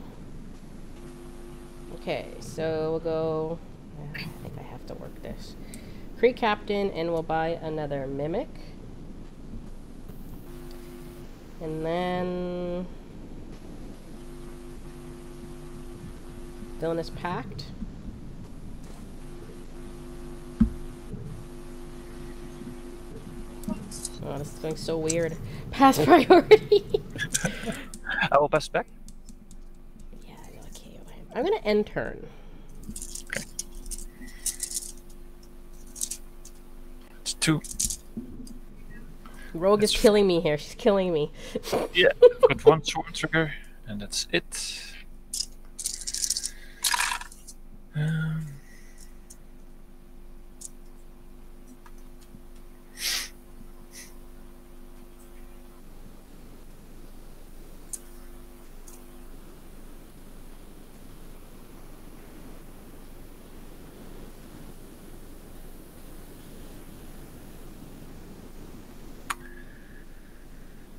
Speaker 2: Okay, so we'll go. I think I have to work this. Kree Captain, and we'll buy another Mimic. And then. Villainous Pact. Oh, this is going so weird. Pass oh. priority.
Speaker 1: I will pass back.
Speaker 2: yeah, I gotta KO him. I'm gonna end turn.
Speaker 1: It's two.
Speaker 2: Rogue is killing me here. She's killing me.
Speaker 1: Yeah, [laughs] I've got one swarm trigger, and that's it. Um,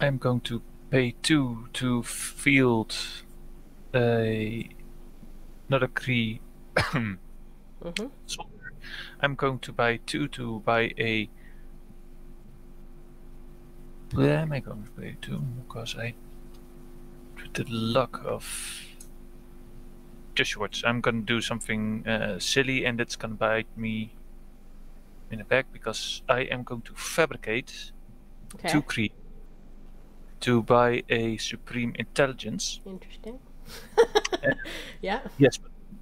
Speaker 1: I'm going to pay two to field a another Kree [coughs]
Speaker 2: hmm
Speaker 1: soldier. I'm going to buy two to buy a. Where am I going to pay two? Because I, with the luck of just shorts, I'm gonna do something uh, silly, and it's gonna bite me in the back because I am going to fabricate
Speaker 2: Okay.
Speaker 1: two Kree to buy a supreme intelligence.
Speaker 2: Interesting. [laughs] yeah.
Speaker 1: Yes,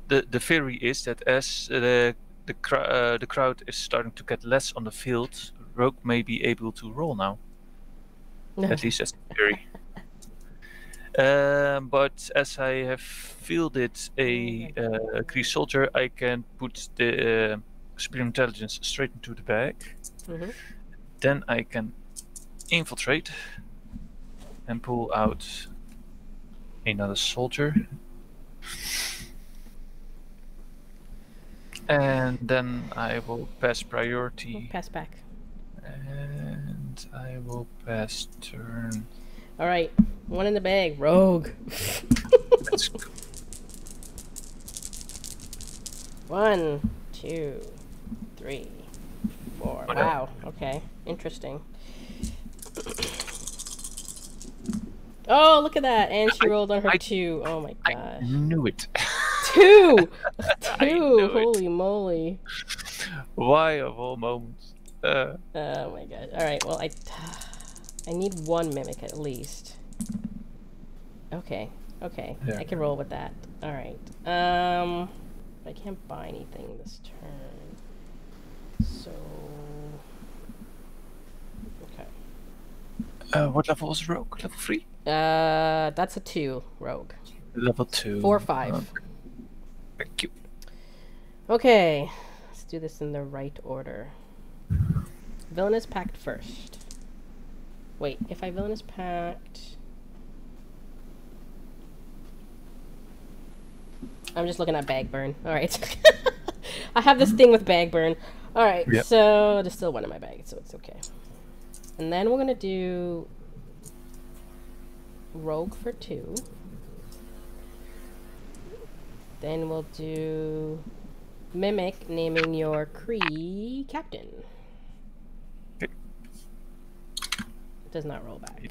Speaker 1: the the theory is that as the the cr- uh, the crowd is starting to get less on the field, Rogue may be able to roll now. [laughs] At least that's the theory. Um, but as I have fielded a uh, Kree soldier, I can put the uh, supreme intelligence straight into the bag.
Speaker 2: Mhm.
Speaker 1: Then I can infiltrate and pull out another soldier. And then I will pass priority
Speaker 2: Pass back.
Speaker 1: and I will pass turn.
Speaker 2: All right. One in the bag. Rogue.
Speaker 1: Let's [laughs] go.
Speaker 2: One, two, three, four. Wow. Okay. Interesting. [clears throat] Oh, look at that! And she rolled on her
Speaker 1: I-
Speaker 2: two. Oh my
Speaker 1: I knew it.
Speaker 2: Two! [laughs] [laughs] Two!
Speaker 1: it.
Speaker 2: Holy moly.
Speaker 1: Why of all moments? Uh,
Speaker 2: Oh my god. Alright, well, I. I need one mimic at least. Okay. Okay.
Speaker 1: Yeah.
Speaker 2: I can roll with that. Alright. Um. I can't buy anything this turn. So. Okay.
Speaker 1: uh, what level was Rogue? Level 3?
Speaker 2: Uh, that's a two, rogue.
Speaker 1: Level 2.
Speaker 2: Four, five.
Speaker 1: Okay. Thank you.
Speaker 2: Okay, let's do this in the right order. Villainous Pact first. Wait, if I Villainous Pact. I'm just looking at bag burn. Alright. [laughs] I have this thing with bag burn. Alright,
Speaker 1: Yep.
Speaker 2: so there's still one in my bag, so it's okay. And then we're gonna do Rogue for two. Then we'll do Mimic naming your Kree captain.
Speaker 1: It
Speaker 2: Does not roll back.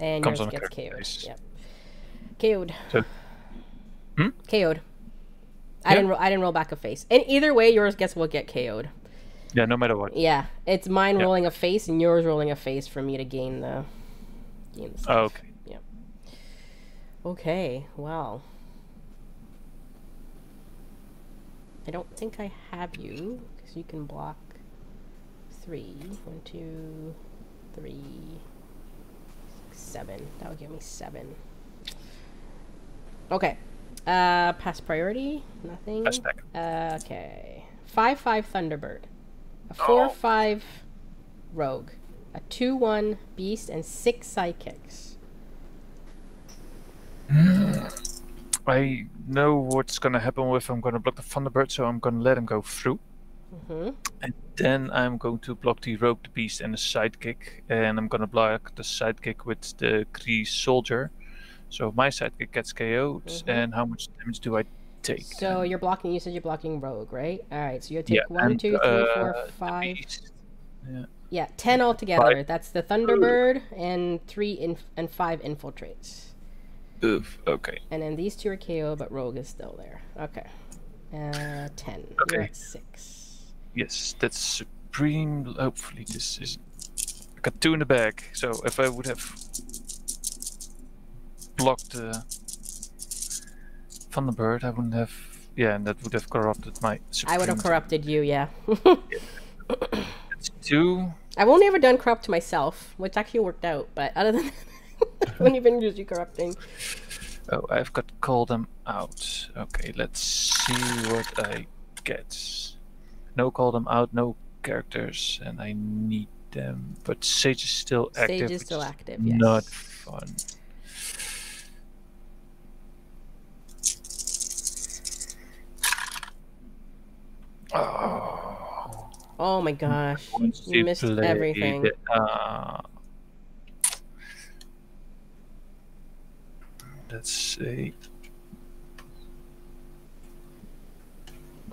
Speaker 2: And
Speaker 1: Comes
Speaker 2: yours gets KO'd.
Speaker 1: nice.
Speaker 2: Yep. KO'd.
Speaker 1: So- Hmm?
Speaker 2: KO'd. I
Speaker 1: Yeah.
Speaker 2: didn't. I didn't roll back a face. And either way, yours gets will get KO'd.
Speaker 1: Yeah, no matter what.
Speaker 2: Yeah, it's mine
Speaker 1: Yeah.
Speaker 2: rolling a face and yours rolling a face for me to gain the. Gain the stuff.
Speaker 1: Oh, okay.
Speaker 2: Okay. Well. I don't think I have you because you can block three. One, two, three, six, seven. That would give me seven. Okay. Uh, pass priority. Nothing. Uh, okay. Five five Thunderbird. A four
Speaker 1: Oh.
Speaker 2: five Rogue. A two one Beast and six sidekicks.
Speaker 1: I know what's gonna happen with I'm gonna block the Thunderbird, so I'm gonna let him go through.
Speaker 2: hmm
Speaker 1: And then I'm going to block the Rogue, the Beast, and the Sidekick. And I'm gonna block the Sidekick with the Kree Soldier. So my Sidekick gets KO'd.
Speaker 2: Mhm.
Speaker 1: And how much damage do I take?
Speaker 2: So
Speaker 1: then?
Speaker 2: you're blocking. You said you're blocking Rogue, right? All right. So you take
Speaker 1: Yeah,
Speaker 2: one,
Speaker 1: and,
Speaker 2: two, three, four,
Speaker 1: uh, the
Speaker 2: five.
Speaker 1: Beast-
Speaker 2: Yeah, ten altogether. That's the Thunderbird and three inf- and five infiltrates.
Speaker 1: Oof, okay.
Speaker 2: And then these two are KO, but Rogue is still there. Okay. Uh, ten. You're
Speaker 1: Okay.
Speaker 2: at six.
Speaker 1: Yes, that's supreme. Hopefully, this is. I got two in the bag. So if I would have blocked the Thunderbird, I wouldn't have. Yeah, and that would have corrupted my.
Speaker 2: I would have corrupted you. Yeah. [coughs]
Speaker 1: That's two.
Speaker 2: I've only ever done corrupt myself, which actually worked out. But other than that, when you've been usually corrupting.
Speaker 1: Oh, I've got call them out. Okay, let's see what I get. No call them out, no characters, and I need them. But Sage is still active.
Speaker 2: Sage is still active. Yes.
Speaker 1: Not fun. Oh,
Speaker 2: Oh my gosh. You missed everything.
Speaker 1: uh, let's see.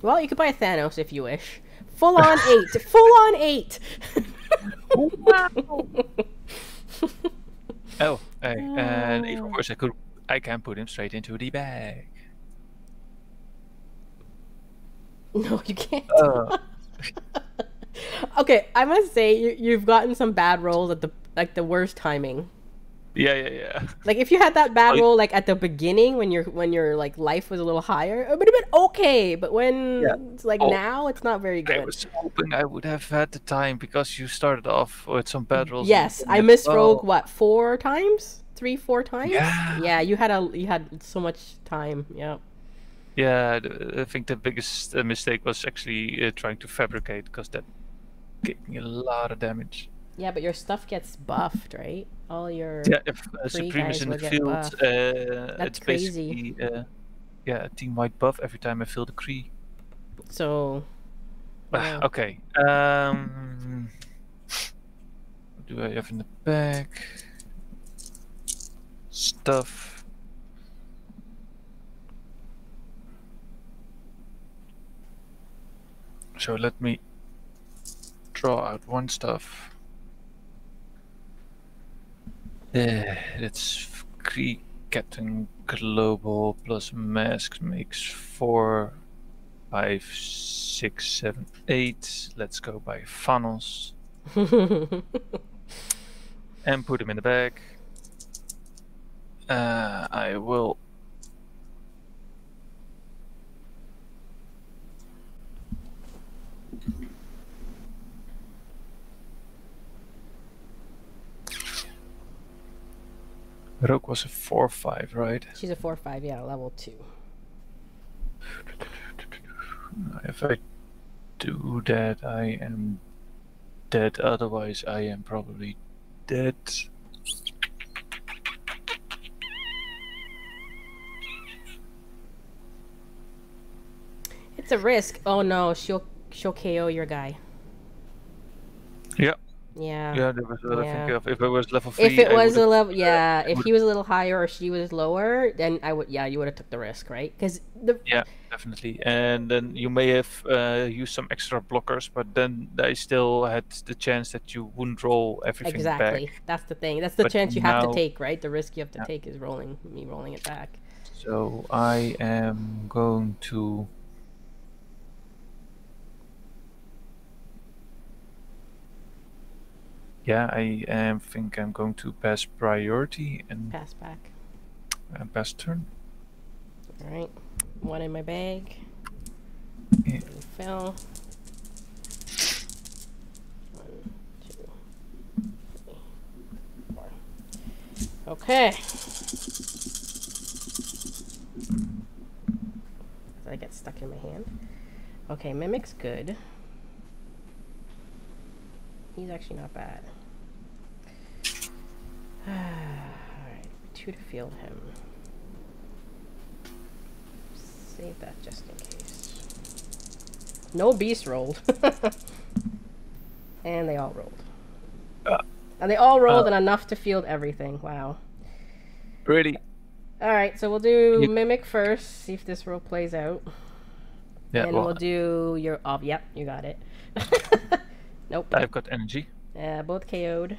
Speaker 2: Well, you could buy a Thanos if you wish. Full on [laughs] eight. Full on eight. [laughs]
Speaker 1: Oh, hey, and even worse, I could, I can put him straight into the bag.
Speaker 2: no, you can't.
Speaker 1: Uh, [laughs]
Speaker 2: Okay, I must say you, you've gotten some bad rolls at the like the worst timing.
Speaker 1: Yeah, yeah, yeah. [laughs]
Speaker 2: Like if you had that bad roll like at the beginning when your when your like life was a little higher, it would have been okay. But when
Speaker 1: Yeah.
Speaker 2: it's like
Speaker 1: Oh.
Speaker 2: now, it's not very good.
Speaker 1: I was hoping I would have had the time because you started off with some bad rolls.
Speaker 2: Yes, I missed
Speaker 1: oh,
Speaker 2: rogue what four times, three, four times.
Speaker 1: Yeah.
Speaker 2: yeah. You had a you had so much time. Yeah.
Speaker 1: Yeah, I think the biggest uh, mistake was actually uh, trying to fabricate because that gave me a lot of damage.
Speaker 2: Yeah, but your stuff gets buffed, right? All your
Speaker 1: Yeah, if uh, Supreme is in the field, uh,
Speaker 2: That's
Speaker 1: it's
Speaker 2: crazy.
Speaker 1: basically uh, yeah, a team-wide buff every time I fill the Kree.
Speaker 2: so.
Speaker 1: Ah,
Speaker 2: Yeah.
Speaker 1: okay. Um, what do I have in the bag? Stuff. So let me draw out one stuff. Yeah, that's Kree Captain Global plus Mask makes four five, six, seven, eight. Let's go by funnels [laughs] and put them in the bag. Uh, I will. Rogue was a 4 5, right?
Speaker 2: She's a four five. Yeah, level two.
Speaker 1: If I do that, I am dead. Otherwise, I am probably dead.
Speaker 2: It's a risk. Oh no, she'll she'll KO your guy.
Speaker 1: Yeah.
Speaker 2: Yeah.
Speaker 1: Yeah, that was what I think of. If I was level 3,
Speaker 2: If it
Speaker 1: I
Speaker 2: was a level, yeah, if he was a little higher or she was lower, then I would, yeah, you would have took the risk, right? Because the
Speaker 1: Yeah, definitely. And then you may have uh, used some extra blockers, but then I still had the chance that you wouldn't roll everything
Speaker 2: exactly
Speaker 1: back.
Speaker 2: that's the thing. That's the
Speaker 1: But
Speaker 2: chance you have to take, right? The risk you have to
Speaker 1: Yeah.
Speaker 2: take is rolling me rolling it back.
Speaker 1: So I am going to Yeah, I um, think I'm going to pass priority and
Speaker 2: Pass back.
Speaker 1: uh, pass turn.
Speaker 2: All right. One in my bag.
Speaker 1: Yeah.
Speaker 2: Fill. One, two, three, four. Okay. I get stuck in my hand. Okay, Mimic's good. He's actually not bad. Alright, two to field him. Save that just in case. No beast rolled. [laughs] and they all rolled.
Speaker 1: Uh,
Speaker 2: and they all rolled
Speaker 1: uh.
Speaker 2: and enough to field everything. Wow.
Speaker 1: Ready?
Speaker 2: Alright, so we'll do
Speaker 1: You-
Speaker 2: Mimic first, see if this roll plays out.
Speaker 1: Yeah,
Speaker 2: and
Speaker 1: well,
Speaker 2: we'll do your. Oh, yep, you got it. [laughs] nope.
Speaker 1: I've got energy.
Speaker 2: Uh, both KO'd.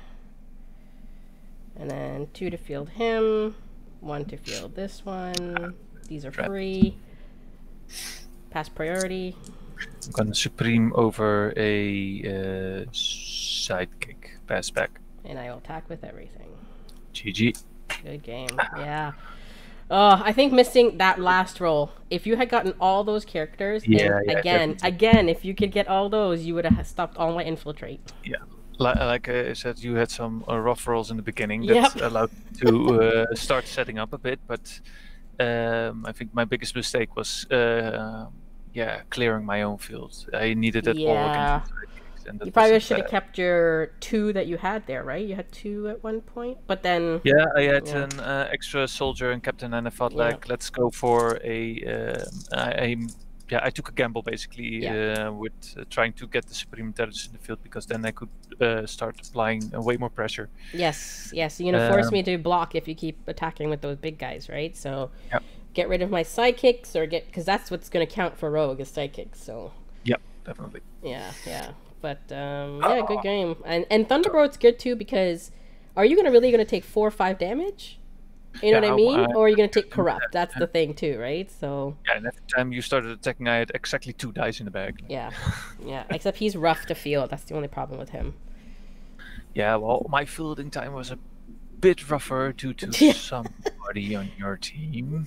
Speaker 2: And then two to field him, one to field this one. These are free. Pass priority.
Speaker 1: I'm gonna supreme over a uh, sidekick. Pass back.
Speaker 2: And I will attack with everything.
Speaker 1: GG.
Speaker 2: Good game. Yeah. Oh, I think missing that last roll. If you had gotten all those characters,
Speaker 1: Yeah, yeah,
Speaker 2: again,
Speaker 1: definitely.
Speaker 2: again, if you could get all those, you would have stopped all my infiltrate.
Speaker 1: Like, like I said, you had some uh, rough rolls in the beginning
Speaker 2: Yep.
Speaker 1: that allowed to uh, start setting up a bit, but um, I think my biggest mistake was, uh, yeah, clearing my own field. I needed it all
Speaker 2: Yeah.
Speaker 1: against the sidekicks, and that
Speaker 2: You probably should have kept your two that you had there, right? You had two at one point, but then
Speaker 1: Yeah, I had
Speaker 2: Yeah.
Speaker 1: an uh, extra soldier and captain, and I thought
Speaker 2: Yeah.
Speaker 1: like, let's go for a. Um, I, I, yeah, I took a gamble basically
Speaker 2: Yeah.
Speaker 1: uh, with uh, trying to get the supreme intelligence in the field because then I could uh, start applying uh, way more pressure.
Speaker 2: yes, yes, you're gonna force
Speaker 1: Um,
Speaker 2: me to block if you keep attacking with those big guys, right? So
Speaker 1: Yep.
Speaker 2: get rid of my psychics or get because that's what's gonna count for rogue is psychics. So
Speaker 1: yeah, definitely.
Speaker 2: yeah, yeah, but um, yeah, good game. And and Thunderbolt's good too because are you gonna really gonna take four or five damage? You know
Speaker 1: Yeah,
Speaker 2: what I mean?
Speaker 1: I-
Speaker 2: or are you gonna take corrupt? That's the thing too, right? So
Speaker 1: Yeah, and every time you started attacking, I had exactly two dice in the bag. Like,
Speaker 2: yeah, [laughs] yeah. Except he's rough to field. That's the only problem with him.
Speaker 1: Yeah, well, my fielding time was a bit rougher due to [laughs] somebody on your team.